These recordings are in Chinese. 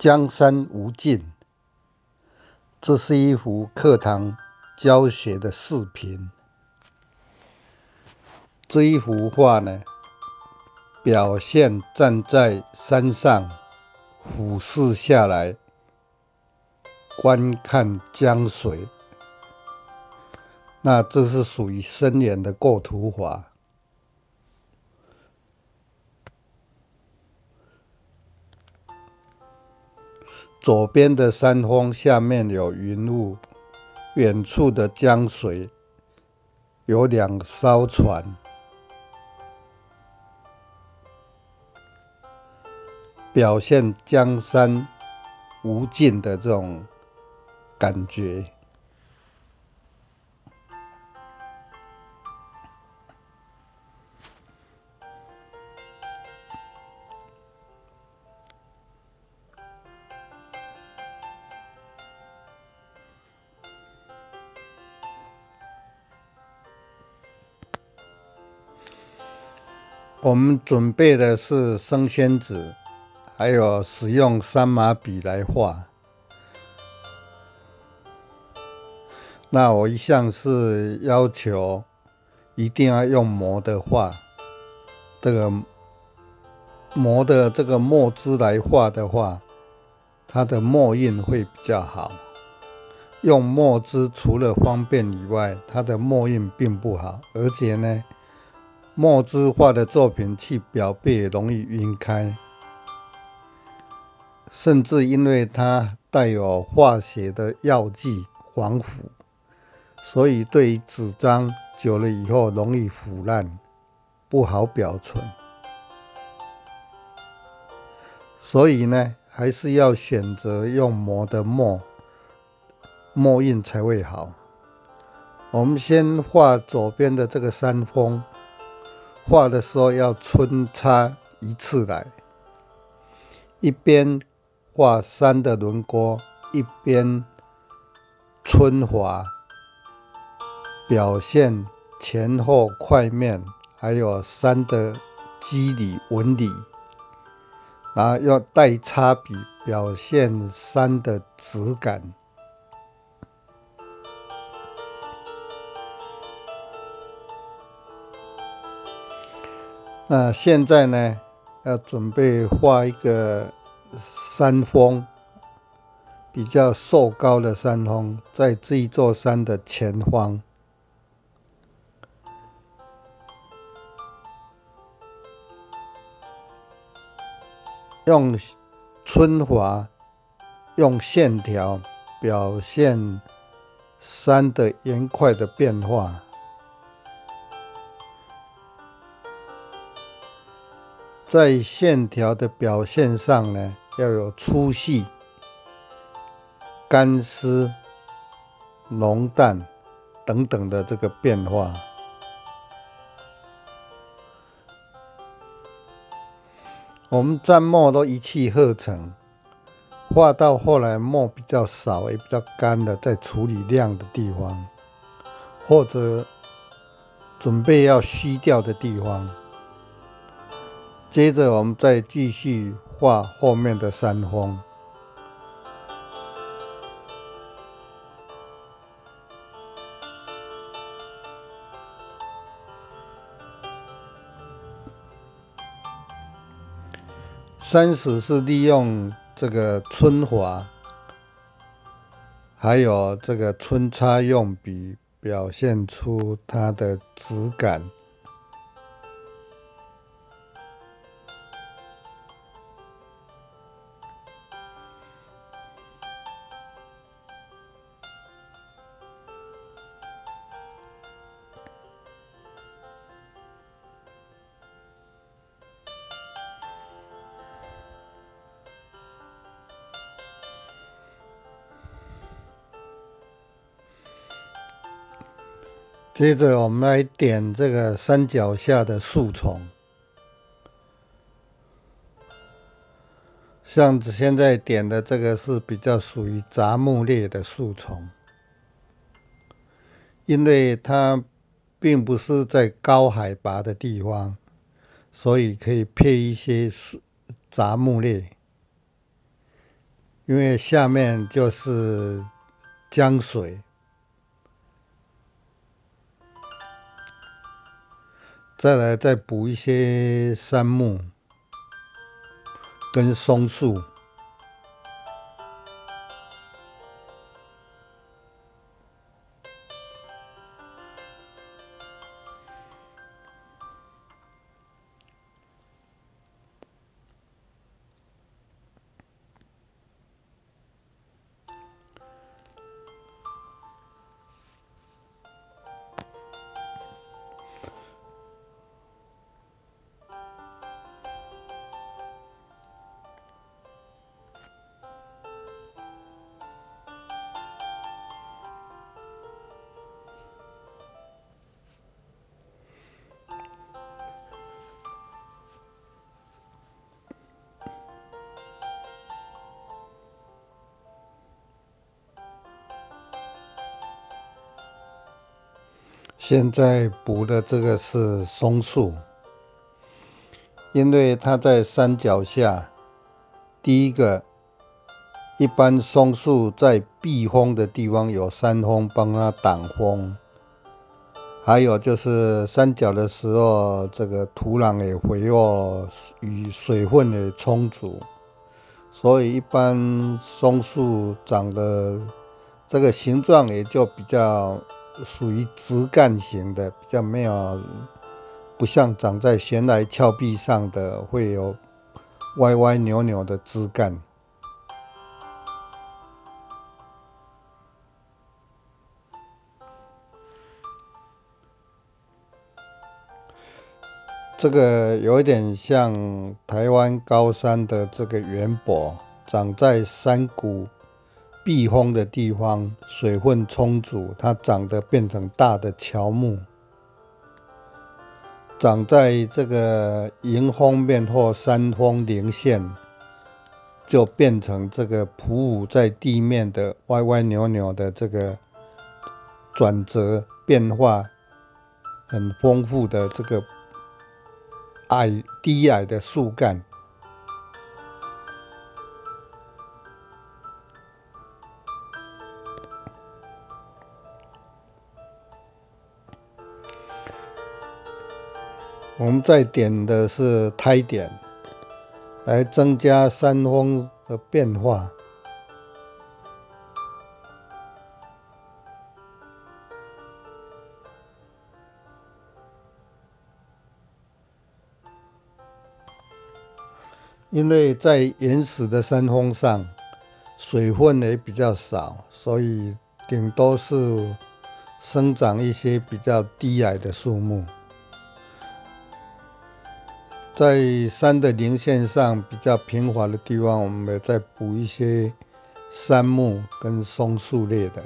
江山无尽，这是一幅课堂教学的视频。这一幅画呢，表现站在山上俯视下来观看江水。那这是属于深远的构图法。左边的山峰下面有云雾，远处的江水有两艘船，表现江山无尽的这种感觉。我们准备的是生宣纸，还有使用三马笔来画。那我一向是要求一定要用磨的画，这个磨的这个墨汁来画的话，它的墨印会比较好。用墨汁除了方便以外，它的墨印并不好，而且呢。墨汁画的作品去表背容易晕开，甚至因为它带有化学的药剂防腐，所以对于纸张久了以后容易腐烂，不好保存。所以呢，还是要选择用磨的墨，墨印才会好。我们先画左边的这个山峰。画的时候要穿插一次来，一边画山的轮廓，一边春华，表现前后块面，还有山的肌理纹理，然后要带插笔，表现山的质感。那现在呢，要准备画一个山峰，比较瘦高的山峰，在这一座山的前方，用春华，用线条表现山的岩块的变化。在线条的表现上呢，要有粗细、干湿、浓淡等等的这个变化。我们蘸墨都一气呵成，画到后来墨比较少也比较干的，在处理亮的地方，或者准备要虚掉的地方。接着，我们再继续画后面的山峰。山石是利用这个春华，还有这个春插用笔，表现出它的质感。接着，我们来点这个山脚下的树丛，像现在点的这个是比较属于杂木类的树丛，因为它并不是在高海拔的地方，所以可以配一些树杂木类。因为下面就是江水，再来再补一些杉木跟松树。现在补的这个是松树，因为它在山脚下。第一个，一般松树在避风的地方有山峰帮它挡风，还有就是山脚的时候，这个土壤也肥沃，与水分也充足，所以一般松树长的这个形状也就比较。属于枝干型的，比较没有，不像长在悬崖峭壁上的会有歪歪扭扭的枝干。这个有一点像台湾高山的这个圆柏，长在山谷。避风的地方，水分充足，它长得变成大的乔木；长在这个迎风面或山峰连线，就变成这个匍匐在地面的歪歪扭扭的这个转折变化很丰富的这个矮低矮的树干。我们再点的是胎点，来增加山峰的变化。因为在原始的山峰上，水分也比较少，所以顶多是生长一些比较低矮的树木。在山的棱线上比较平滑的地方，我们再补一些杉木跟松树类的。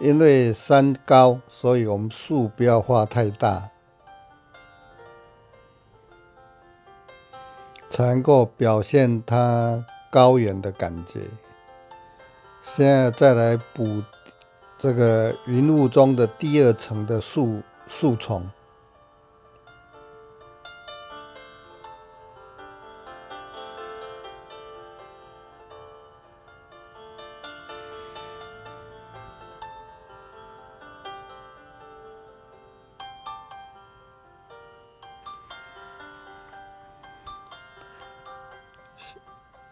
因为山高，所以我们树不要画太大，才能够表现它高远的感觉。现在再来补。这个云雾中的第二层的树树丛，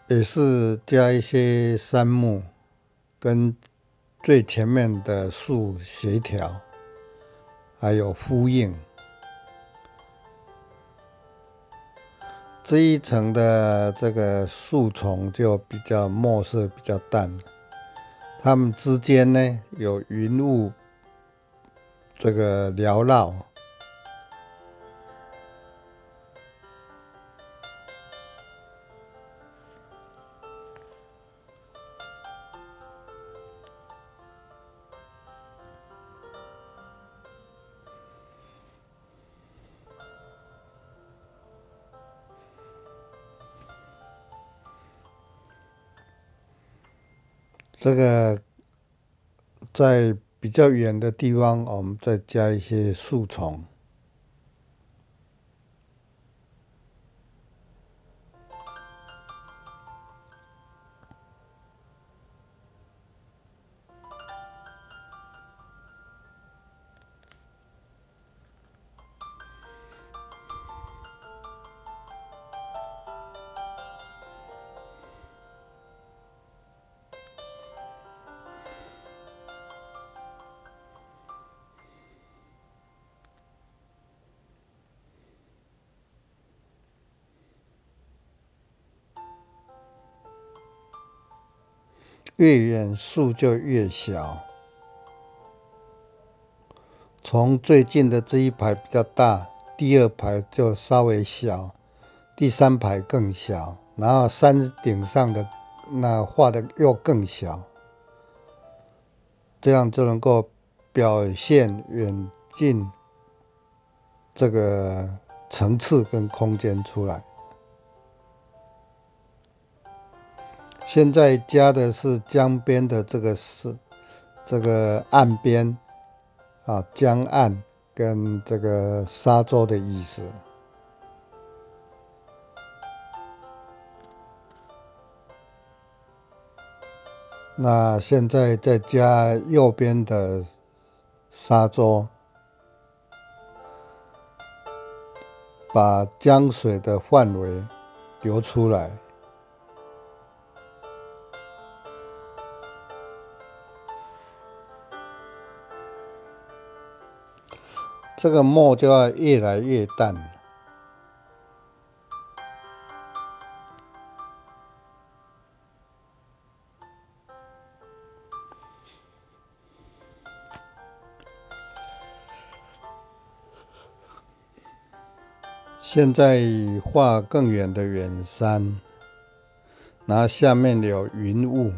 也是加一些杉木跟。最前面的树协调，还有呼应，这一层的这个树丛就比较墨色比较淡，它们之间呢有云雾这个缭绕。这个在比较远的地方，我们再加一些树丛。越远树就越小。从最近的这一排比较大，第二排就稍微小，第三排更小，然后山顶上的那画的又更小，这样就能够表现远近这个层次跟空间出来。现在加的是江边的这个是这个岸边。啊，江岸跟这个沙洲的意思。那现在再加右边的沙洲，把江水的范围留出来。这个墨就要越来越淡。现在画更远的远山，然后下面有云雾。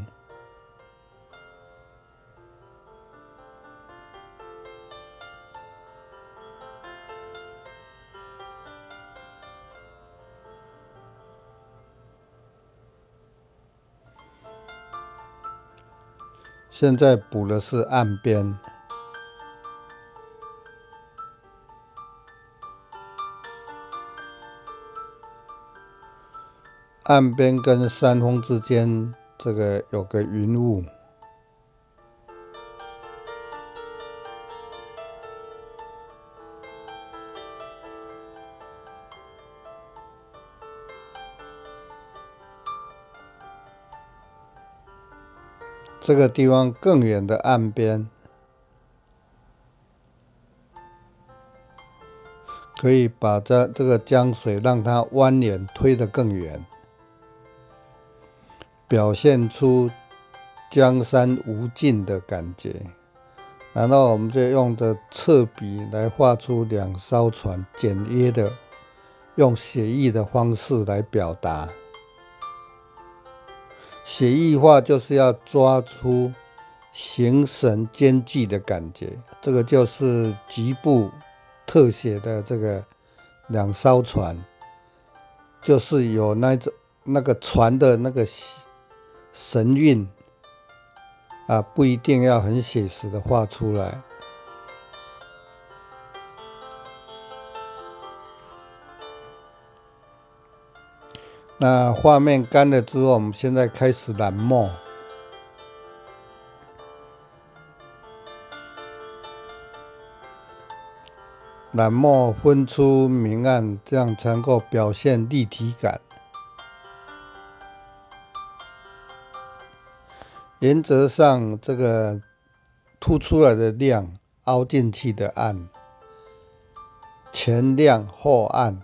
现在补的是岸边，岸边跟山峰之间，这个有个云雾。这个地方更远的岸边，可以把这这个江水让它蜿蜒推得更远，表现出江山无尽的感觉。然后我们就用的侧笔来画出两艘船，简约的用写意的方式来表达。写意画就是要抓出形神兼具的感觉，这个就是局部特写的这个两艘船，就是有那种那个船的那个神韵啊，不一定要很写实的画出来。那画面干了之后，我们现在开始染墨。染墨分出明暗，这样才能够表现立体感。原则上，这个凸出来的亮，凹进去的暗，前亮后暗。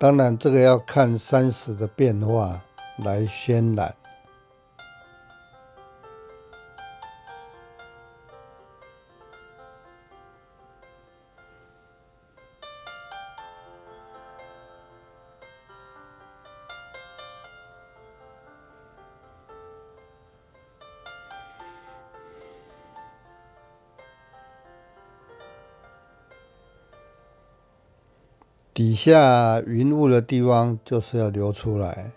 当然，这个要看山石的变化来渲染。底下云雾的地方就是要留出来。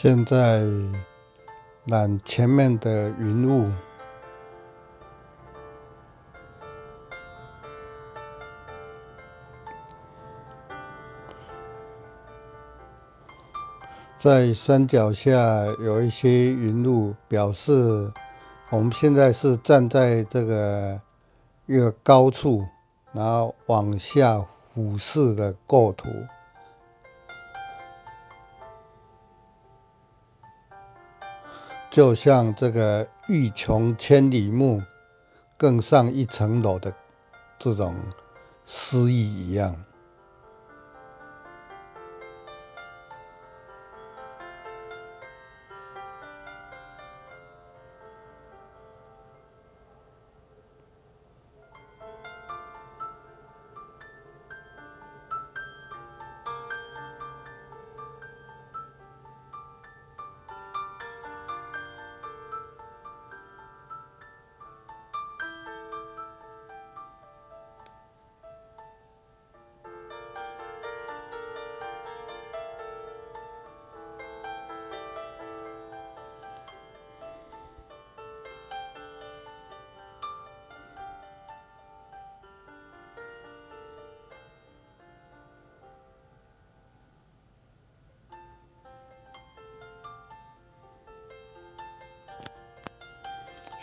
现在染前面的云雾，在山脚下有一些云雾，表示我们现在是站在这个一个高处，然后往下俯视的构图。就像这个欲穷千里目，更上一层楼的这种诗意一样。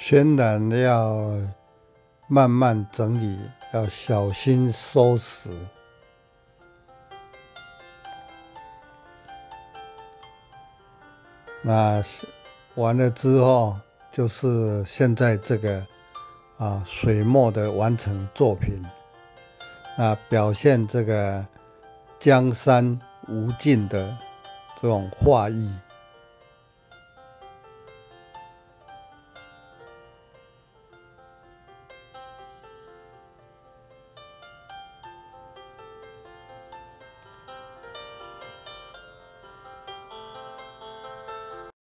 渲染要慢慢整理，要小心收拾。那完了之后，就是现在这个啊水墨的完成作品，那表现这个江山无尽的这种画意。